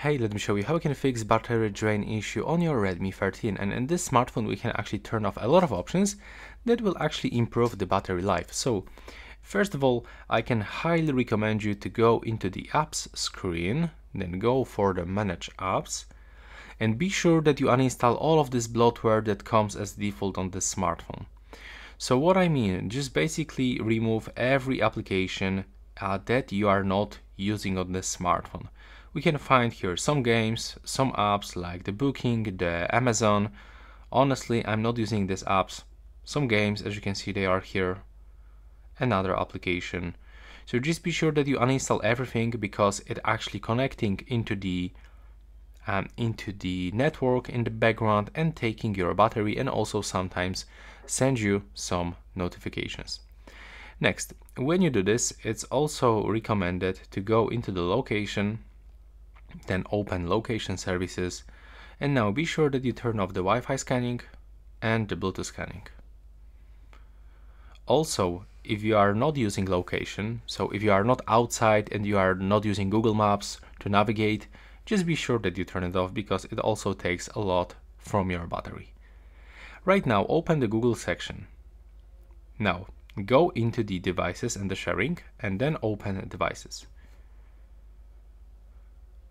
Hey, let me show you how we can fix battery drain issue on your Redmi 13 and in this smartphone we can actually turn off a lot of options that will actually improve the battery life. So first of all, I can highly recommend you to go into the apps screen, then go for the manage apps and be sure that you uninstall all of this bloatware that comes as default on this smartphone. So what I mean, just basically remove every application uh, that you are not using on this smartphone we can find here some games, some apps like the Booking, the Amazon. Honestly, I'm not using these apps. Some games, as you can see, they are here. Another application. So just be sure that you uninstall everything because it actually connecting into the um, into the network in the background and taking your battery and also sometimes send you some notifications. Next, when you do this, it's also recommended to go into the location then open location services and now be sure that you turn off the Wi-Fi scanning and the Bluetooth scanning. Also, if you are not using location, so if you are not outside and you are not using Google Maps to navigate, just be sure that you turn it off because it also takes a lot from your battery. Right now, open the Google section. Now, go into the devices and the sharing and then open devices.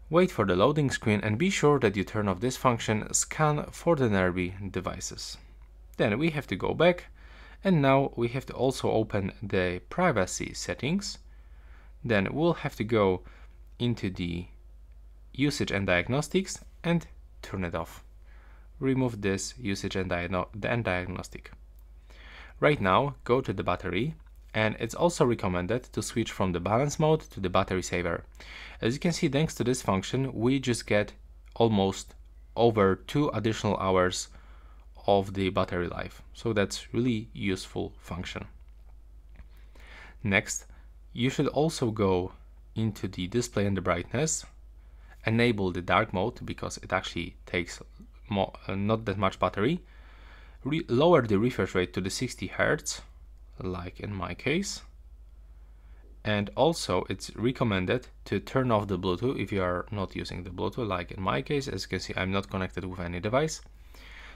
Wait for the loading screen and be sure that you turn off this function scan for the nearby devices. Then we have to go back and now we have to also open the privacy settings. Then we'll have to go into the usage and diagnostics and turn it off. Remove this usage and, and diagnostic. Right now, go to the battery and it's also recommended to switch from the balance mode to the battery saver. As you can see, thanks to this function, we just get almost over two additional hours of the battery life. So that's really useful function. Next, you should also go into the display and the brightness, enable the dark mode because it actually takes more, uh, not that much battery, Re lower the refresh rate to the 60 Hertz like in my case. And also it's recommended to turn off the Bluetooth if you are not using the Bluetooth, like in my case, as you can see, I'm not connected with any device.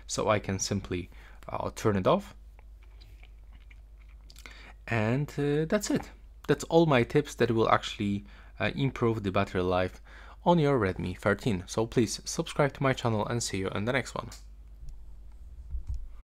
So I can simply uh, turn it off. And uh, that's it. That's all my tips that will actually uh, improve the battery life on your Redmi 13. So please subscribe to my channel and see you in the next one.